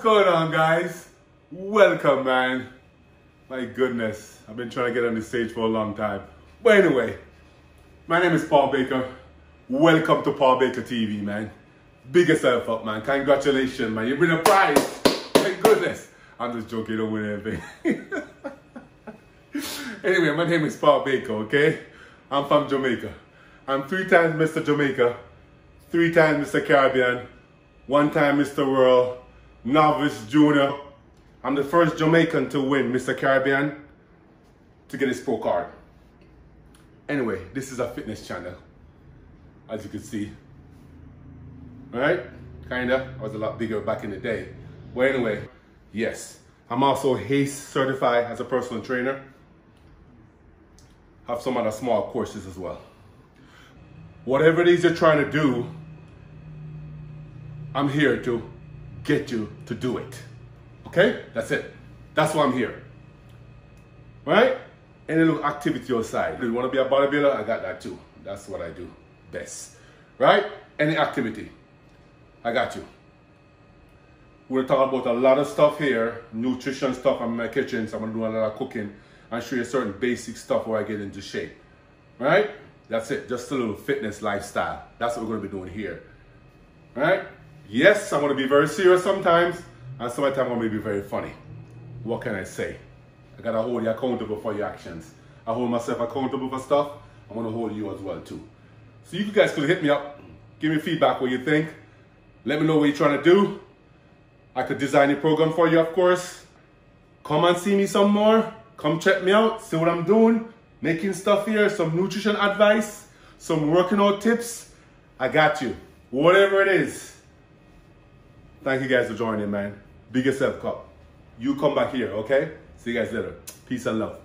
going on, guys? Welcome, man. My goodness, I've been trying to get on the stage for a long time. But anyway, my name is Paul Baker. Welcome to Paul Baker TV, man. Big yourself up, man. Congratulations, man. You win a prize. Thank goodness. I'm just joking, don't win anything. anyway, my name is Paul Baker, okay? I'm from Jamaica. I'm three times Mr. Jamaica, three times Mr. Caribbean, one time Mr. World, novice junior. I'm the first Jamaican to win Mr. Caribbean to get his pro card. Anyway, this is a fitness channel, as you can see. Right? Kinda. I was a lot bigger back in the day. But anyway, yes. I'm also HACE certified as a personal trainer. Have some other small courses as well. Whatever it is you're trying to do, I'm here to get you to do it. Okay? That's it. That's why I'm here. Right? Any little activity outside. You want to be a bodybuilder? I got that too. That's what I do best. Right? Any activity. I got you. We're talking about a lot of stuff here, nutrition stuff I'm in my kitchen, so I'm gonna do a lot of cooking and show you certain basic stuff where I get into shape. Right? That's it, just a little fitness lifestyle. That's what we're gonna be doing here. Right? Yes, I'm gonna be very serious sometimes, and sometimes I'm gonna be very funny. What can I say? I gotta hold you accountable for your actions. I hold myself accountable for stuff, I'm gonna hold you as well too. So you guys could hit me up, give me feedback what you think, let me know what you're trying to do. I could design a program for you, of course. Come and see me some more. Come check me out, see what I'm doing. Making stuff here, some nutrition advice, some working out tips. I got you. Whatever it is. Thank you guys for joining, man. Big yourself up. You come back here, okay? See you guys later. Peace and love.